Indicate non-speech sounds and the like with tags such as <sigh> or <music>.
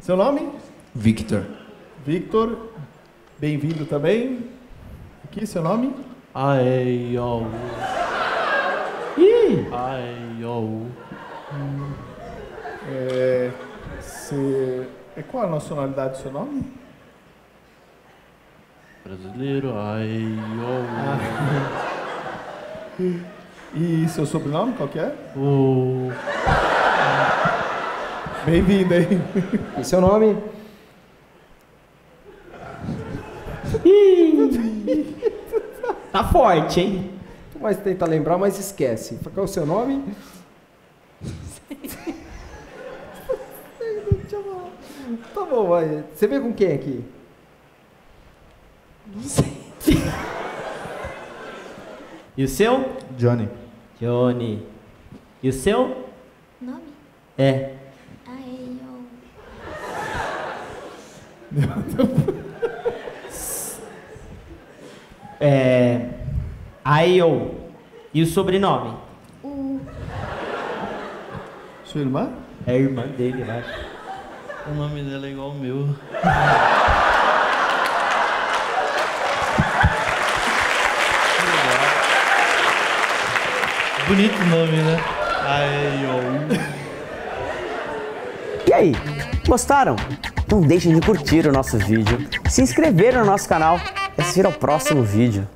Seu nome? Victor. Victor. Bem-vindo também. Aqui, seu nome? Aeol. Ih! Aeol. É, você... é qual a nacionalidade do seu nome? Brasileiro, Aeol. E seu sobrenome, qual que é? O... Bem-vindo aí. E seu nome? Tá forte, hein? Mas tenta lembrar, mas esquece. Qual é o seu nome? Tá bom, vai. Você veio com quem aqui? Não sei. e o seu? Johnny. Johnny. E o seu? Nome? É. <laughs> É. Ayo. E o sobrenome? U. Sua irmã? É a irmã dele, vai. O nome dela é igual ao meu. <laughs> Bonito nome, né? Aeol. E aí, gostaram? Não deixem de curtir o nosso vídeo, se inscrever no nosso canal e assistir ao próximo vídeo.